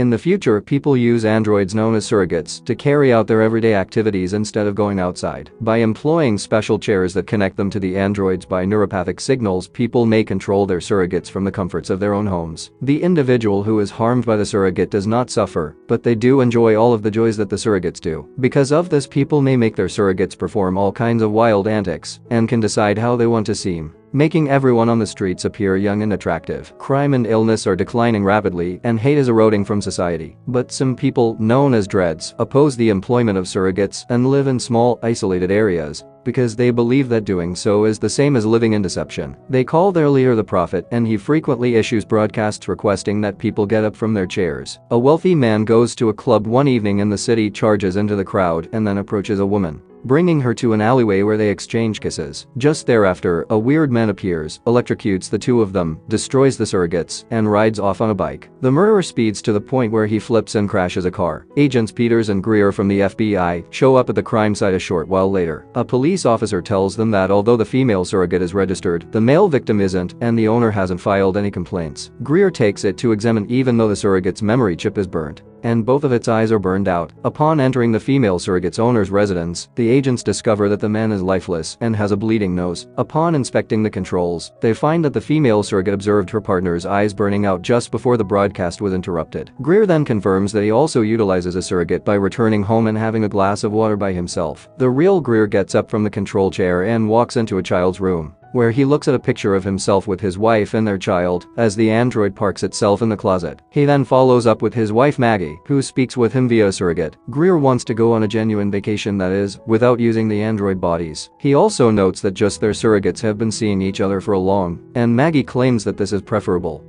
In the future, people use androids known as surrogates to carry out their everyday activities instead of going outside. By employing special chairs that connect them to the androids by neuropathic signals, people may control their surrogates from the comforts of their own homes. The individual who is harmed by the surrogate does not suffer, but they do enjoy all of the joys that the surrogates do. Because of this people may make their surrogates perform all kinds of wild antics and can decide how they want to seem making everyone on the streets appear young and attractive. Crime and illness are declining rapidly and hate is eroding from society. But some people, known as dreads, oppose the employment of surrogates and live in small, isolated areas because they believe that doing so is the same as living in deception. They call their leader the prophet and he frequently issues broadcasts requesting that people get up from their chairs. A wealthy man goes to a club one evening in the city charges into the crowd and then approaches a woman bringing her to an alleyway where they exchange kisses. Just thereafter, a weird man appears, electrocutes the two of them, destroys the surrogates, and rides off on a bike. The murderer speeds to the point where he flips and crashes a car. Agents Peters and Greer from the FBI show up at the crime site a short while later. A police officer tells them that although the female surrogate is registered, the male victim isn't and the owner hasn't filed any complaints. Greer takes it to examine even though the surrogate's memory chip is burnt and both of its eyes are burned out. Upon entering the female surrogate's owner's residence, the agents discover that the man is lifeless and has a bleeding nose. Upon inspecting the controls, they find that the female surrogate observed her partner's eyes burning out just before the broadcast was interrupted. Greer then confirms that he also utilizes a surrogate by returning home and having a glass of water by himself. The real Greer gets up from the control chair and walks into a child's room where he looks at a picture of himself with his wife and their child as the android parks itself in the closet. He then follows up with his wife Maggie, who speaks with him via surrogate. Greer wants to go on a genuine vacation that is, without using the android bodies. He also notes that just their surrogates have been seeing each other for a long, and Maggie claims that this is preferable.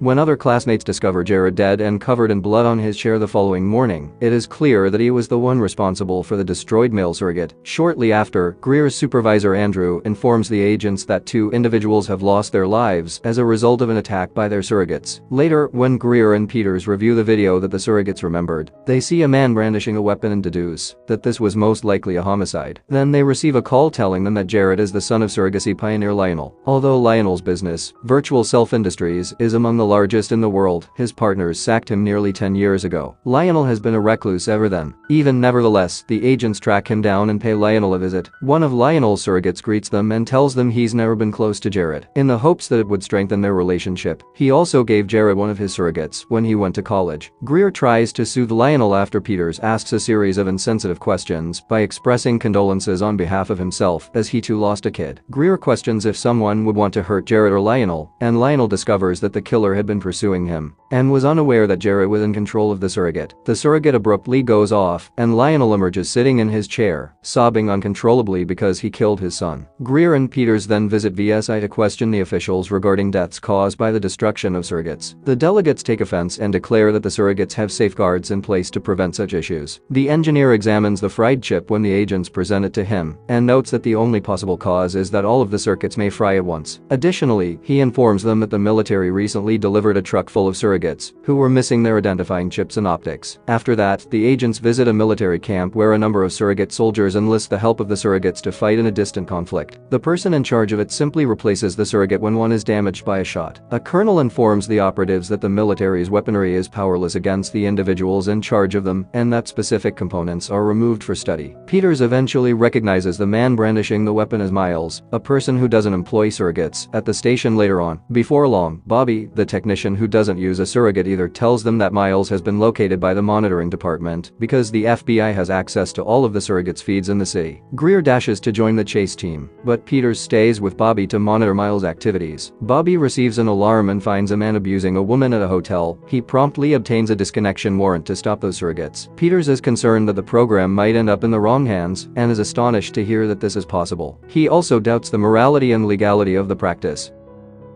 When other classmates discover Jared dead and covered in blood on his chair the following morning, it is clear that he was the one responsible for the destroyed male surrogate. Shortly after, Greer's supervisor Andrew informs the agents that two individuals have lost their lives as a result of an attack by their surrogates. Later, when Greer and Peters review the video that the surrogates remembered, they see a man brandishing a weapon and deduce that this was most likely a homicide. Then they receive a call telling them that Jared is the son of surrogacy pioneer Lionel. Although Lionel's business, Virtual Self Industries, is among the largest in the world, his partners sacked him nearly 10 years ago. Lionel has been a recluse ever then. Even nevertheless, the agents track him down and pay Lionel a visit. One of Lionel's surrogates greets them and tells them he's never been close to Jared. In the hopes that it would strengthen their relationship, he also gave Jared one of his surrogates when he went to college. Greer tries to soothe Lionel after Peters asks a series of insensitive questions by expressing condolences on behalf of himself as he too lost a kid. Greer questions if someone would want to hurt Jared or Lionel, and Lionel discovers that the killer had been pursuing him and was unaware that Jared was in control of the surrogate. The surrogate abruptly goes off and Lionel emerges sitting in his chair, sobbing uncontrollably because he killed his son. Greer and Peters then visit VSI to question the officials regarding deaths caused by the destruction of surrogates. The delegates take offense and declare that the surrogates have safeguards in place to prevent such issues. The engineer examines the fried chip when the agents present it to him and notes that the only possible cause is that all of the circuits may fry at once. Additionally, he informs them that the military recently delivered a truck full of surrogates, who were missing their identifying chips and optics. After that, the agents visit a military camp where a number of surrogate soldiers enlist the help of the surrogates to fight in a distant conflict. The person in charge of it simply replaces the surrogate when one is damaged by a shot. A colonel informs the operatives that the military's weaponry is powerless against the individuals in charge of them and that specific components are removed for study. Peters eventually recognizes the man brandishing the weapon as Miles, a person who doesn't employ surrogates, at the station later on. Before long, Bobby, the technician who doesn't use a surrogate either tells them that Miles has been located by the monitoring department because the FBI has access to all of the surrogates feeds in the city. Greer dashes to join the chase team, but Peters stays with Bobby to monitor Miles' activities. Bobby receives an alarm and finds a man abusing a woman at a hotel. He promptly obtains a disconnection warrant to stop those surrogates. Peters is concerned that the program might end up in the wrong hands and is astonished to hear that this is possible. He also doubts the morality and legality of the practice.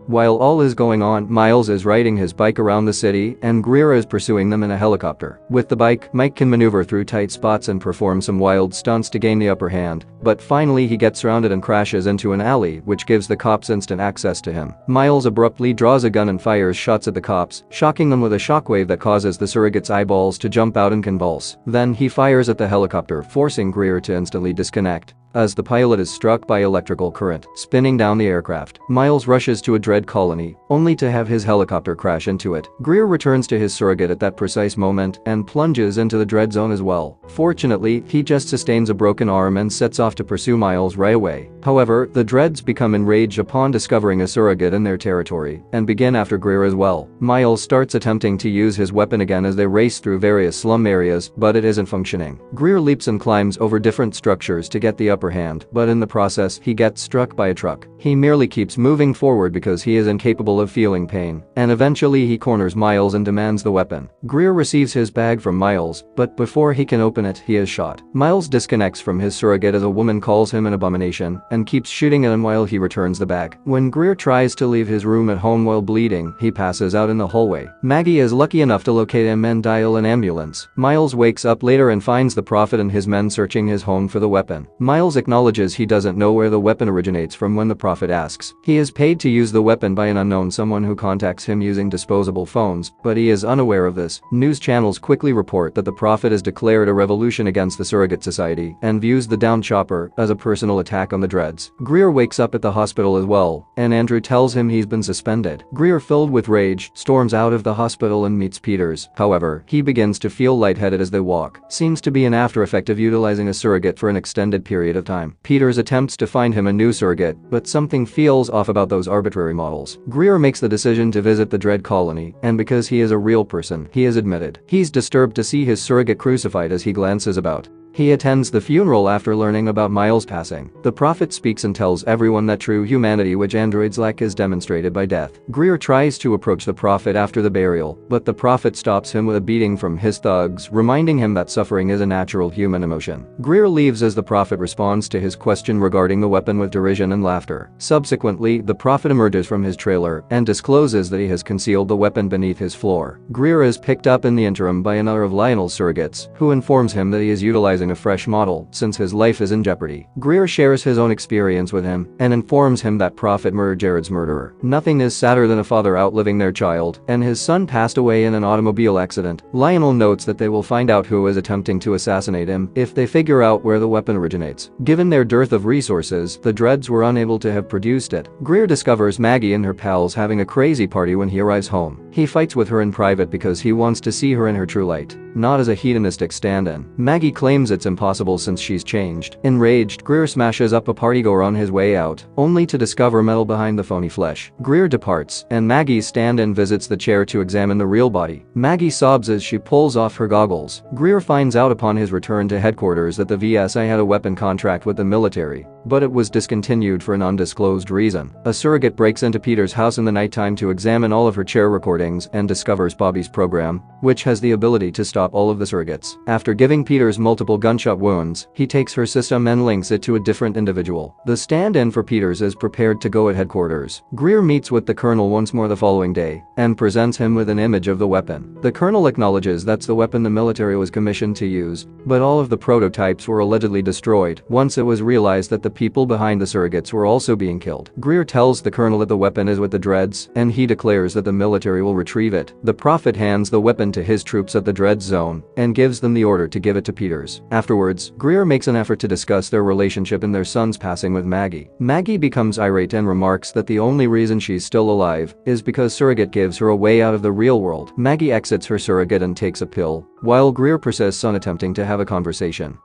While all is going on, Miles is riding his bike around the city and Greer is pursuing them in a helicopter. With the bike, Mike can maneuver through tight spots and perform some wild stunts to gain the upper hand, but finally he gets surrounded and crashes into an alley which gives the cops instant access to him. Miles abruptly draws a gun and fires shots at the cops, shocking them with a shockwave that causes the surrogate's eyeballs to jump out and convulse. Then he fires at the helicopter, forcing Greer to instantly disconnect. As the pilot is struck by electrical current, spinning down the aircraft. Miles rushes to a dread colony, only to have his helicopter crash into it. Greer returns to his surrogate at that precise moment and plunges into the dread zone as well. Fortunately, he just sustains a broken arm and sets off to pursue Miles right away. However, the dreads become enraged upon discovering a surrogate in their territory and begin after Greer as well. Miles starts attempting to use his weapon again as they race through various slum areas, but it isn't functioning. Greer leaps and climbs over different structures to get the upper hand, but in the process, he gets struck by a truck. He merely keeps moving forward because he is incapable of feeling pain, and eventually he corners Miles and demands the weapon. Greer receives his bag from Miles, but before he can open it, he is shot. Miles disconnects from his surrogate as a woman calls him an abomination and keeps shooting at him while he returns the bag. When Greer tries to leave his room at home while bleeding, he passes out in the hallway. Maggie is lucky enough to locate him and dial an ambulance. Miles wakes up later and finds the Prophet and his men searching his home for the weapon. Miles acknowledges he doesn't know where the weapon originates from when the Prophet asks. He is paid to use the weapon by an unknown someone who contacts him using disposable phones, but he is unaware of this. News channels quickly report that the Prophet has declared a revolution against the Surrogate Society and views the down chopper as a personal attack on the Dreads. Greer wakes up at the hospital as well, and Andrew tells him he's been suspended. Greer filled with rage, storms out of the hospital and meets Peters. However, he begins to feel lightheaded as they walk. Seems to be an after effect of utilizing a surrogate for an extended period of time. Peters attempts to find him a new surrogate, but something feels off about those arbitrary models. Greer makes the decision to visit the Dread Colony, and because he is a real person, he is admitted. He's disturbed to see his surrogate crucified as he glances about. He attends the funeral after learning about Miles' passing. The Prophet speaks and tells everyone that true humanity which androids lack is demonstrated by death. Greer tries to approach the Prophet after the burial, but the Prophet stops him with a beating from his thugs, reminding him that suffering is a natural human emotion. Greer leaves as the Prophet responds to his question regarding the weapon with derision and laughter. Subsequently, the Prophet emerges from his trailer and discloses that he has concealed the weapon beneath his floor. Greer is picked up in the interim by another of Lionel's surrogates, who informs him that he is utilizing a fresh model since his life is in jeopardy. Greer shares his own experience with him and informs him that Prophet murdered Jared's murderer. Nothing is sadder than a father outliving their child, and his son passed away in an automobile accident. Lionel notes that they will find out who is attempting to assassinate him if they figure out where the weapon originates. Given their dearth of resources, the Dreads were unable to have produced it. Greer discovers Maggie and her pals having a crazy party when he arrives home. He fights with her in private because he wants to see her in her true light, not as a hedonistic stand-in. Maggie claims it's impossible since she's changed. Enraged, Greer smashes up a partygoer on his way out, only to discover metal behind the phony flesh. Greer departs, and Maggie stand-in visits the chair to examine the real body. Maggie sobs as she pulls off her goggles. Greer finds out upon his return to headquarters that the VSI had a weapon contract with the military, but it was discontinued for an undisclosed reason. A surrogate breaks into Peter's house in the nighttime to examine all of her chair recordings and discovers Bobby's program, which has the ability to stop all of the surrogates. After giving Peters multiple gunshot wounds, he takes her system and links it to a different individual. The stand-in for Peters is prepared to go at headquarters. Greer meets with the colonel once more the following day and presents him with an image of the weapon. The colonel acknowledges that's the weapon the military was commissioned to use, but all of the prototypes were allegedly destroyed once it was realized that the people behind the surrogates were also being killed. Greer tells the colonel that the weapon is with the Dreads, and he declares that the military will retrieve it. The Prophet hands the weapon to his troops at the Dread Zone and gives them the order to give it to Peters. Afterwards, Greer makes an effort to discuss their relationship and their son's passing with Maggie. Maggie becomes irate and remarks that the only reason she's still alive is because Surrogate gives her a way out of the real world. Maggie exits her surrogate and takes a pill, while Greer persists on attempting to have a conversation.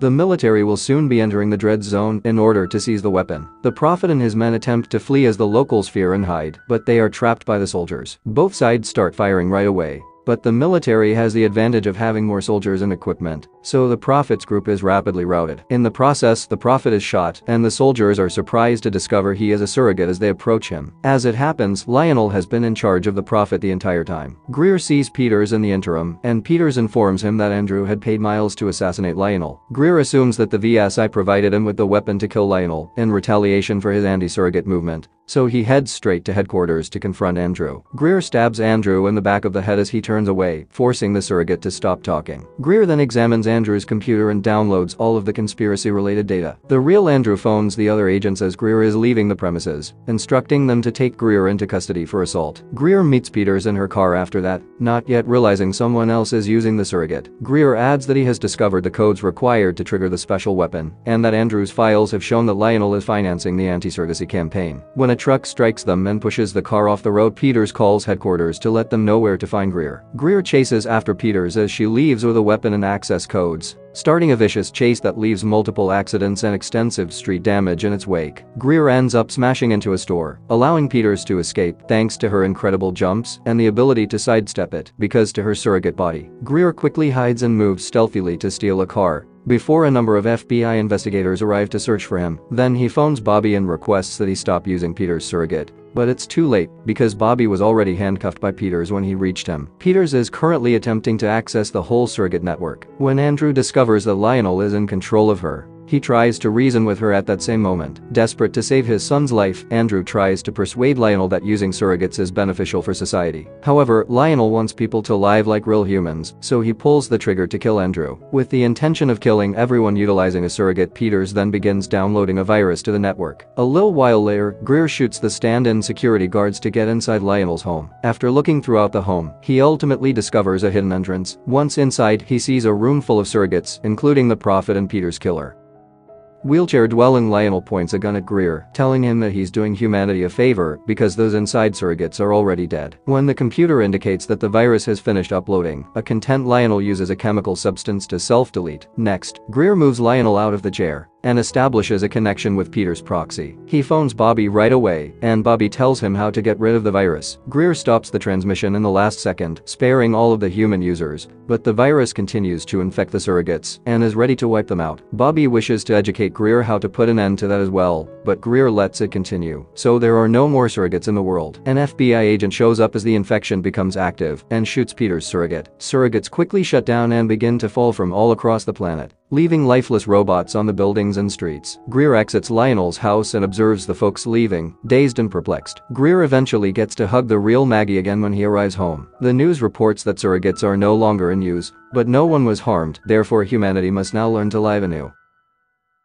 The military will soon be entering the Dread Zone in order to seize the weapon. The Prophet and his men attempt to flee as the locals fear and hide, but they are trapped by the soldiers. Both sides start firing right away, but the military has the advantage of having more soldiers and equipment, so the Prophet's group is rapidly routed. In the process, the Prophet is shot, and the soldiers are surprised to discover he is a surrogate as they approach him. As it happens, Lionel has been in charge of the Prophet the entire time. Greer sees Peters in the interim, and Peters informs him that Andrew had paid Miles to assassinate Lionel. Greer assumes that the VSI provided him with the weapon to kill Lionel in retaliation for his anti-surrogate movement, so he heads straight to headquarters to confront Andrew. Greer stabs Andrew in the back of the head as he turns away, forcing the surrogate to stop talking. Greer then examines Andrew's computer and downloads all of the conspiracy-related data. The real Andrew phones the other agents as Greer is leaving the premises, instructing them to take Greer into custody for assault. Greer meets Peters in her car after that, not yet realizing someone else is using the surrogate. Greer adds that he has discovered the codes required to trigger the special weapon, and that Andrew's files have shown that Lionel is financing the anti-surrogacy campaign. When a truck strikes them and pushes the car off the road Peters calls headquarters to let them know where to find Greer. Greer chases after Peters as she leaves with a weapon and access codes, starting a vicious chase that leaves multiple accidents and extensive street damage in its wake. Greer ends up smashing into a store, allowing Peters to escape thanks to her incredible jumps and the ability to sidestep it because to her surrogate body. Greer quickly hides and moves stealthily to steal a car, before a number of FBI investigators arrive to search for him, then he phones Bobby and requests that he stop using Peter's surrogate. But it's too late, because Bobby was already handcuffed by Peters when he reached him. Peters is currently attempting to access the whole surrogate network. When Andrew discovers that Lionel is in control of her, he tries to reason with her at that same moment. Desperate to save his son's life, Andrew tries to persuade Lionel that using surrogates is beneficial for society. However, Lionel wants people to live like real humans, so he pulls the trigger to kill Andrew. With the intention of killing everyone utilizing a surrogate Peters then begins downloading a virus to the network. A little while later, Greer shoots the stand-in security guards to get inside Lionel's home. After looking throughout the home, he ultimately discovers a hidden entrance. Once inside, he sees a room full of surrogates, including the Prophet and Peter's killer. Wheelchair-dwelling Lionel points a gun at Greer, telling him that he's doing humanity a favor because those inside surrogates are already dead. When the computer indicates that the virus has finished uploading, a content Lionel uses a chemical substance to self-delete. Next, Greer moves Lionel out of the chair and establishes a connection with Peter's proxy. He phones Bobby right away, and Bobby tells him how to get rid of the virus. Greer stops the transmission in the last second, sparing all of the human users, but the virus continues to infect the surrogates and is ready to wipe them out. Bobby wishes to educate Greer how to put an end to that as well, but Greer lets it continue. So there are no more surrogates in the world. An FBI agent shows up as the infection becomes active and shoots Peter's surrogate. Surrogates quickly shut down and begin to fall from all across the planet leaving lifeless robots on the buildings and streets. Greer exits Lionel's house and observes the folks leaving, dazed and perplexed. Greer eventually gets to hug the real Maggie again when he arrives home. The news reports that surrogates are no longer in use, but no one was harmed, therefore humanity must now learn to live anew.